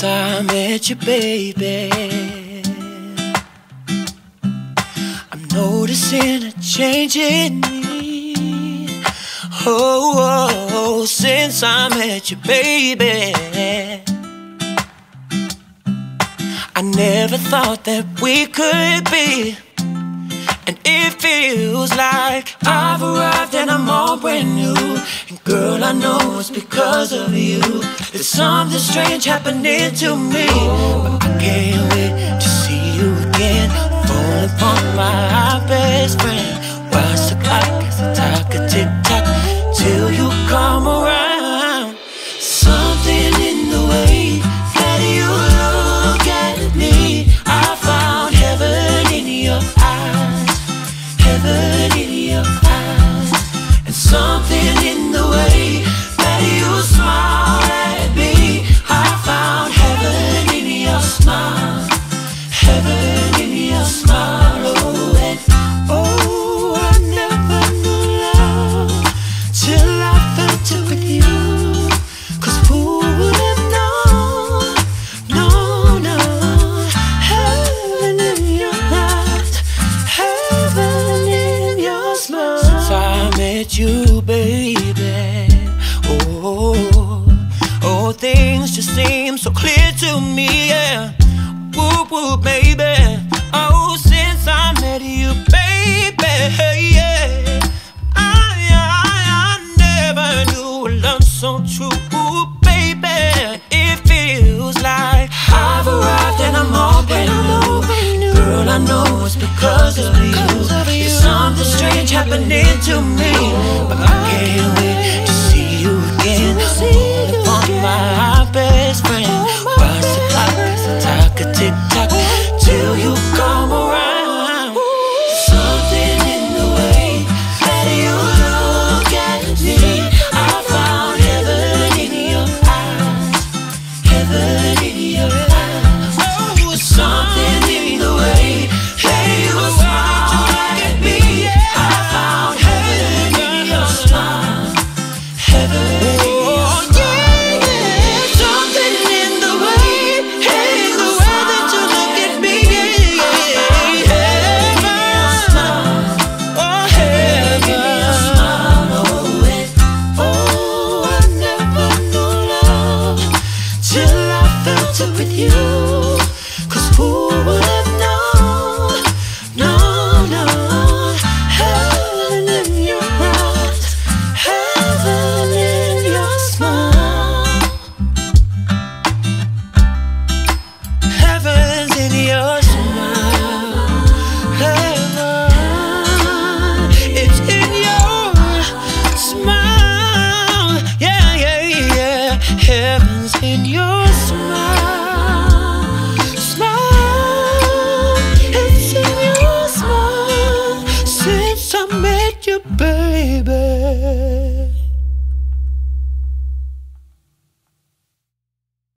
since I met you, baby. I'm noticing a change in me. Oh, oh, oh, since I met you, baby. I never thought that we could be. And it feels like arrived and I'm all brand new. And girl, I know it's because of you. There's something strange happening to me. But I can't wait to see you again. Fall upon my best friend. Watch the clock as the a tick tock till you come around. Something in the way that you look at me. I found heaven in your eyes, heaven in your eyes, something in the way so true, baby. It feels like I've arrived and I'm all brand new. Girl, I know it's because of you. There's something strange happening to me.